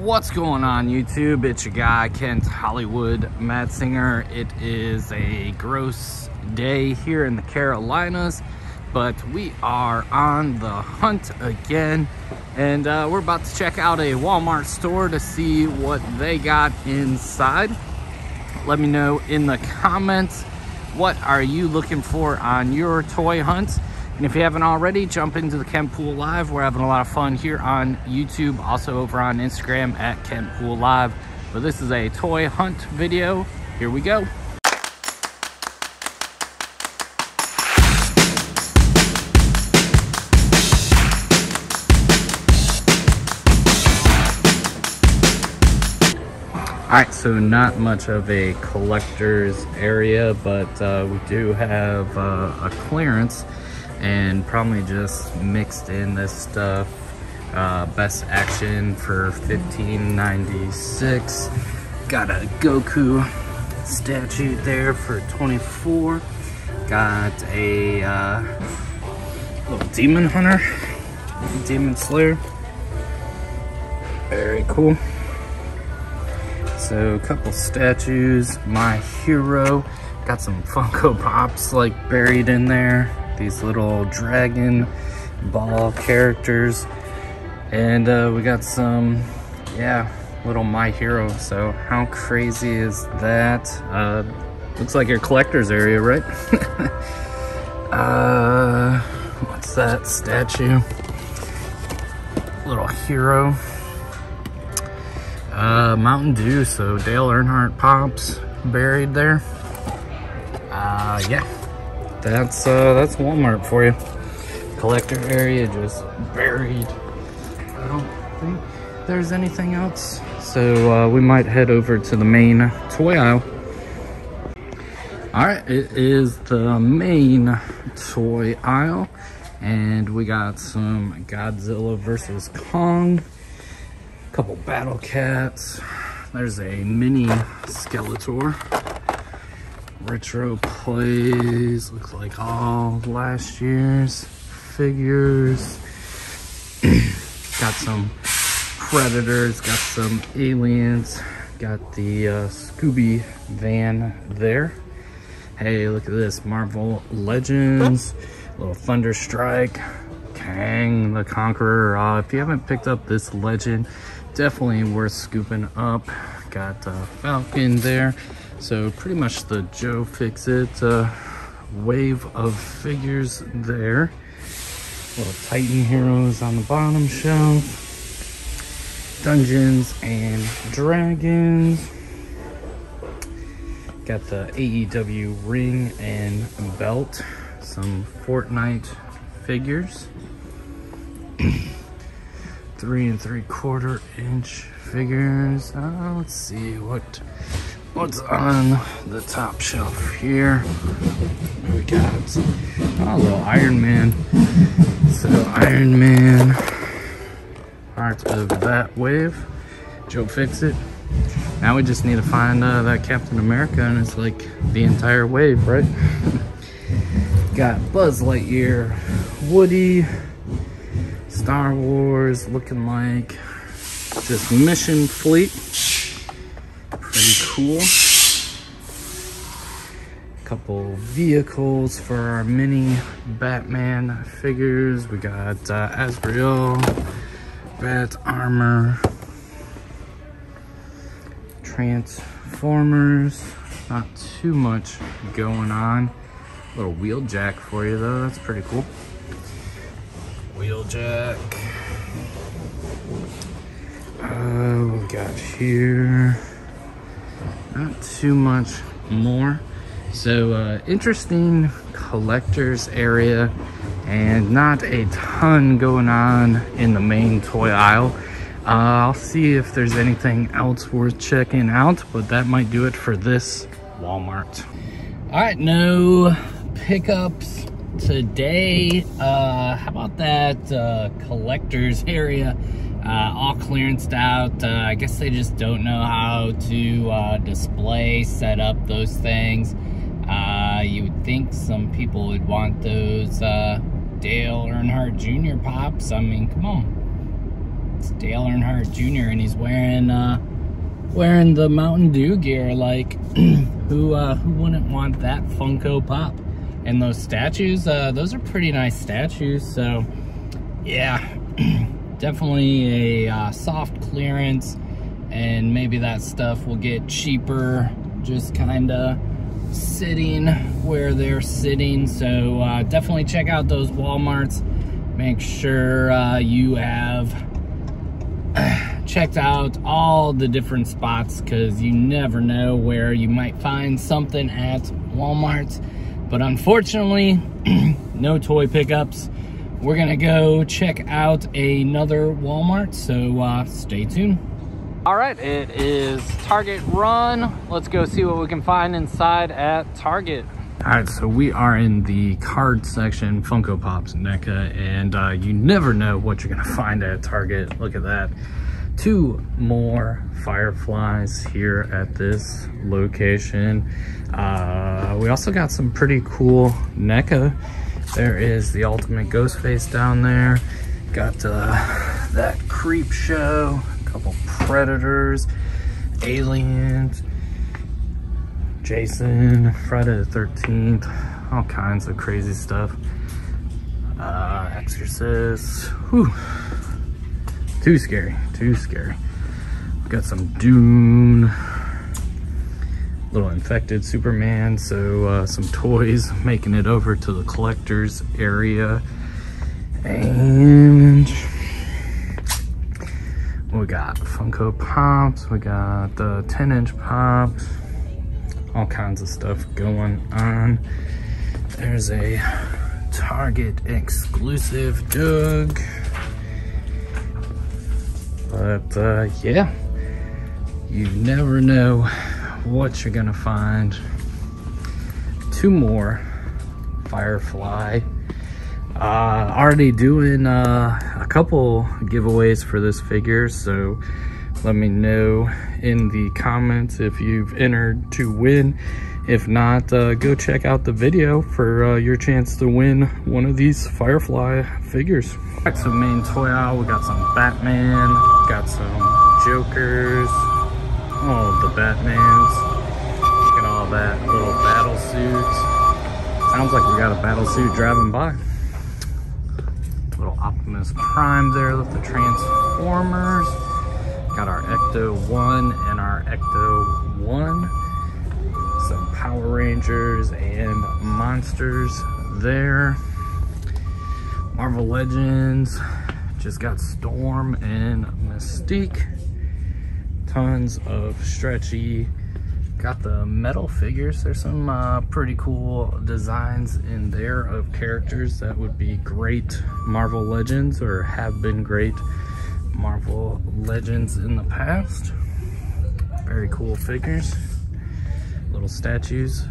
What's going on YouTube? It's your guy Kent Hollywood Mad Singer. It is a gross day here in the Carolinas, but we are on the hunt again and uh, we're about to check out a Walmart store to see what they got inside. Let me know in the comments what are you looking for on your toy hunt and if you haven't already, jump into the Kent Pool Live. We're having a lot of fun here on YouTube, also over on Instagram at Kent Pool Live. But this is a toy hunt video. Here we go. All right, so not much of a collector's area, but uh, we do have uh, a clearance and probably just mixed in this stuff. Uh, best action for 1596. Got a Goku statue there for 24. Got a uh, little Demon Hunter, Demon Slayer. Very cool. So a couple statues, my hero. Got some Funko Pops like buried in there these little dragon ball characters. And uh, we got some, yeah, little My Hero. So how crazy is that? Uh, looks like your collector's area, right? uh, what's that statue? Little hero. Uh, Mountain Dew, so Dale Earnhardt Pops buried there. Uh, yeah that's uh, that's Walmart for you. Collector area just buried. I don't think there's anything else. So uh, we might head over to the main toy aisle. All right, it is the main toy aisle. And we got some Godzilla versus Kong. A couple Battle Cats. There's a mini Skeletor retro plays looks like all last year's figures. Got some predators got some aliens got the uh, scooby van there. Hey look at this marvel legends little thunder strike kang the conqueror. Uh, if you haven't picked up this legend definitely worth scooping up. Got uh, falcon there so pretty much the Joe Fixit uh, wave of figures there. Little Titan Heroes on the bottom shelf. Dungeons and Dragons. Got the AEW ring and belt. Some Fortnite figures. Three and three quarter inch figures. Uh, let's see what what's on the top shelf here. We got oh, a little Iron Man. So Iron Man, parts of that wave. Joe Fixit. Now we just need to find uh, that Captain America and it's like the entire wave, right? got Buzz Lightyear, Woody, Star Wars looking like just Mission Fleet cool. Couple vehicles for our mini Batman figures. We got uh, Azrael, Bat Armor, Transformers. Not too much going on. A Little Wheeljack for you though, that's pretty cool. Wheeljack. Uh, we got here not too much more. So uh, interesting collector's area and not a ton going on in the main toy aisle. Uh, I'll see if there's anything else worth checking out, but that might do it for this Walmart. All right, no pickups today. Uh, how about that uh, collector's area? uh, all clearanced out. Uh, I guess they just don't know how to uh, display, set up those things. Uh, you would think some people would want those Dale Earnhardt Jr. pops. I mean, come on. It's Dale Earnhardt Jr. and he's wearing wearing the Mountain Dew gear. Like, who who wouldn't want that Funko Pop? And those statues, uh, those are pretty nice statues. So, yeah, definitely a uh, soft clearance. And maybe that stuff will get cheaper, just kind of sitting where they're sitting. So uh, definitely check out those Walmarts. Make sure uh, you have checked out all the different spots because you never know where you might find something at Walmart. But unfortunately, no toy pickups. We're gonna go check out another Walmart, so uh, stay tuned. All right, it is Target Run. Let's go see what we can find inside at Target. All right, so we are in the card section, Funko Pops, NECA, and uh, you never know what you're gonna find at Target. Look at that. Two more Fireflies here at this location. Uh, we also got some pretty cool NECA. There is the Ultimate Ghostface down there. Got uh, that Creep Show, a couple Predators, Aliens, Jason, Friday the 13th, all kinds of crazy stuff. Uh, Exorcist, whew. Too scary, too scary. We Got some Dune, little infected Superman, so uh, some toys making it over to the collector's area. And we got Funko Pops, we got the 10 inch Pops, all kinds of stuff going on. There's a Target exclusive Doug. But uh, yeah, you never know what you're gonna find. Two more Firefly. Uh, already doing uh, a couple giveaways for this figure, so let me know in the comments if you've entered to win. If not, uh, go check out the video for uh, your chance to win one of these Firefly figures. Got some main toy aisle, we got some Batman, got some Jokers, all the Batmans. Look at all that little battle suits. Sounds like we got a battle suit driving by. Little Optimus Prime there with the Transformers. Got our Ecto 1 and our Ecto 1. Some Power Rangers and monsters there. Marvel Legends. Just got Storm and Mystique. Tons of stretchy. Got the metal figures. There's some uh, pretty cool designs in there of characters that would be great Marvel Legends or have been great Marvel Legends in the past. Very cool figures. Little statues.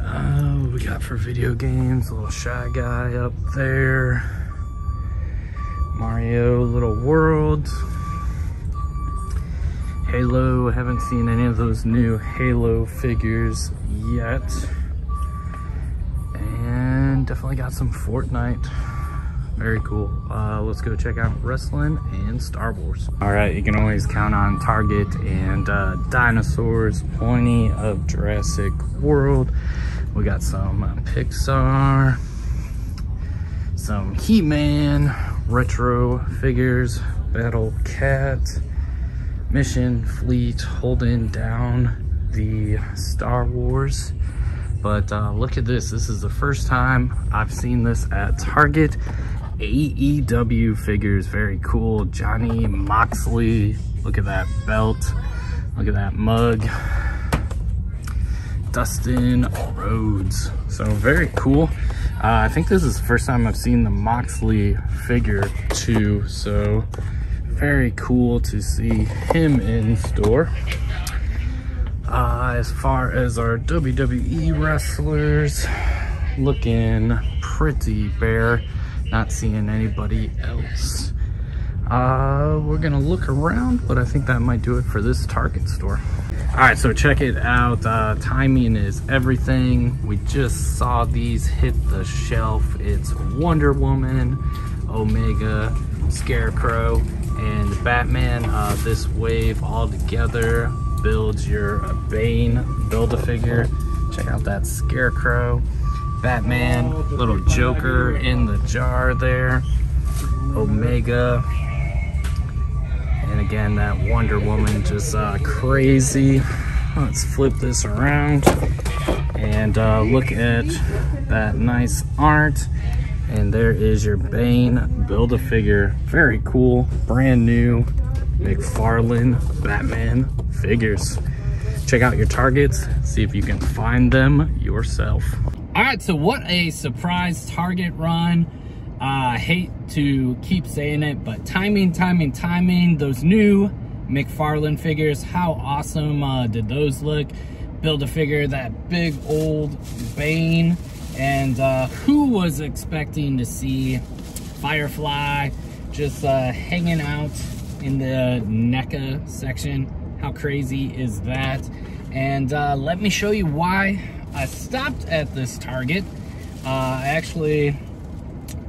Uh, we got for video games, a little Shy Guy up there. Mario Little World. Halo, haven't seen any of those new Halo figures yet. And definitely got some Fortnite very cool. Uh, let's go check out wrestling and Star Wars. All right, you can always count on Target and uh, dinosaurs, plenty of Jurassic World. We got some uh, Pixar, some He-Man, retro figures, Battle Cat, Mission Fleet holding down the Star Wars. But uh, look at this. This is the first time I've seen this at Target AEW figures, very cool. Johnny Moxley, look at that belt, look at that mug. Dustin Rhodes, so very cool. Uh, I think this is the first time I've seen the Moxley figure too, so very cool to see him in store. Uh, as far as our WWE wrestlers, looking pretty bare not seeing anybody else. Uh, we're gonna look around, but I think that might do it for this Target store. All right, so check it out. Uh, timing is everything. We just saw these hit the shelf. It's Wonder Woman, Omega, Scarecrow, and Batman. Uh, this wave all together builds your Bane Build-A-Figure. Check out that Scarecrow. Batman, little Joker in the jar there. Omega. And again, that Wonder Woman just uh, crazy. Let's flip this around and uh, look at that nice art. And there is your Bane Build-A-Figure. Very cool, brand new McFarlane Batman figures. Check out your targets, see if you can find them yourself. All right, so what a surprise target run. Uh, I hate to keep saying it, but timing, timing, timing, those new McFarlane figures, how awesome uh, did those look? Build a figure, that big old Bane, and uh, who was expecting to see Firefly just uh, hanging out in the NECA section? How crazy is that? And uh, let me show you why I stopped at this Target. Uh, I actually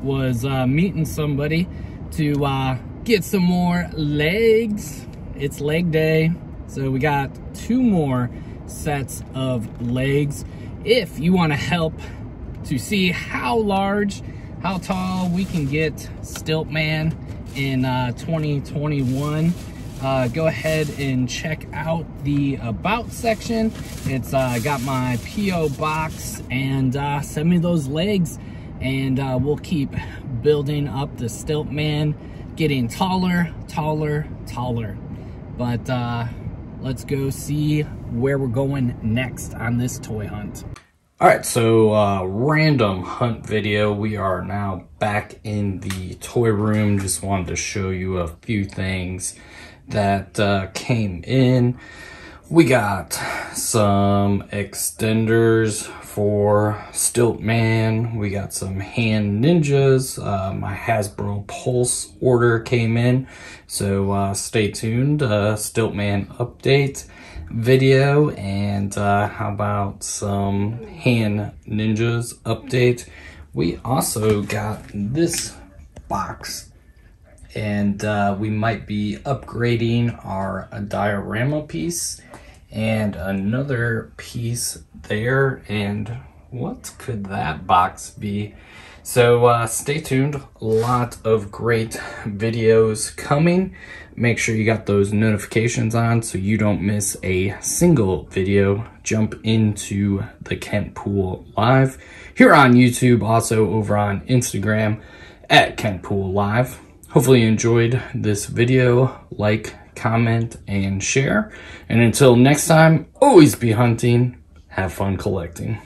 was uh, meeting somebody to uh, get some more legs. It's leg day, so we got two more sets of legs. If you want to help to see how large, how tall we can get Stiltman in uh, 2021, uh, go ahead and check out the about section. It's uh, got my PO box and uh, send me those legs and uh, we'll keep building up the stilt man, getting taller, taller, taller. But uh, let's go see where we're going next on this toy hunt. All right, so uh, random hunt video. We are now back in the toy room. Just wanted to show you a few things that uh, came in. We got some extenders for Stiltman. We got some hand ninjas. Uh, my Hasbro Pulse order came in. So uh, stay tuned. Uh, Stiltman update video. And uh, how about some hand ninjas update? We also got this box and uh, we might be upgrading our diorama piece and another piece there and what could that box be? So uh, stay tuned. A lot of great videos coming. Make sure you got those notifications on so you don't miss a single video. Jump into the kent pool live. Here on youtube also over on instagram at kent pool live Hopefully you enjoyed this video. Like, comment, and share. And until next time, always be hunting. Have fun collecting.